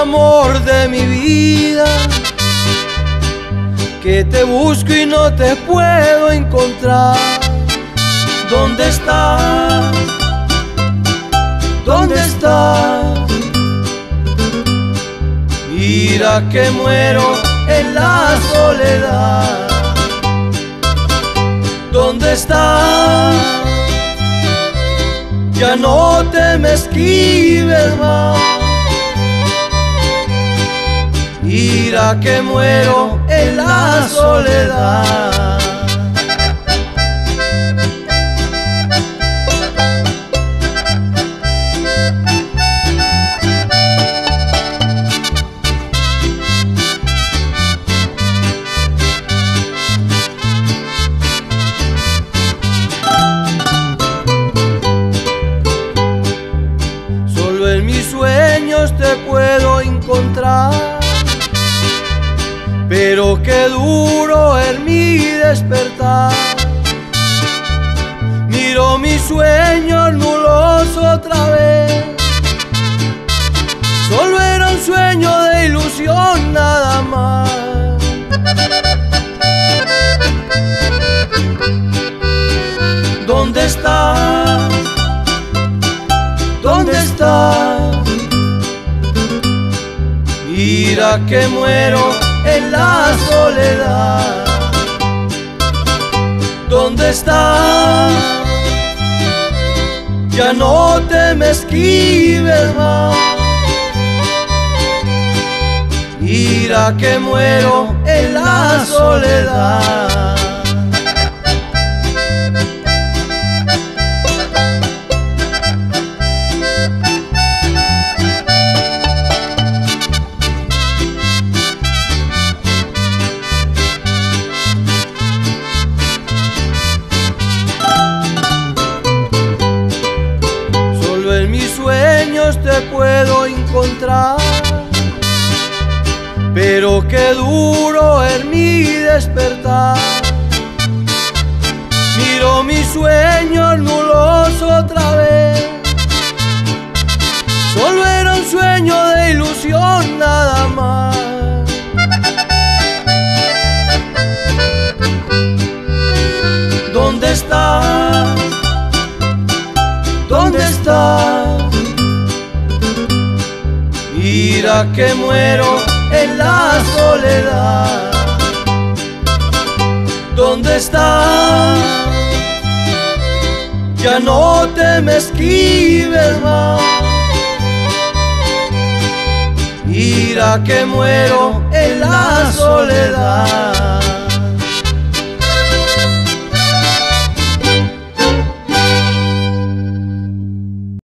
amor de mi vida, que te busco y no te puedo encontrar. ¿Dónde estás? ¿Dónde estás? Mira que muero en la soledad. ¿Dónde estás? Ya no te me esquives más. Mira que muero en la soledad. Pero qué duro en mi despertar. Miro mis sueños nulos otra vez. Solo era un sueño de ilusión nada más. ¿Dónde estás? ¿Dónde estás? Mira que muero en la soledad. ¿Dónde estás? Ya no te me esquives más. Mira que muero en la soledad. Pero qué duro en mi despertar. Miro mis sueños Mira que muero en la soledad. ¿Dónde estás? Ya no te me esquives más. Mira que muero en la soledad.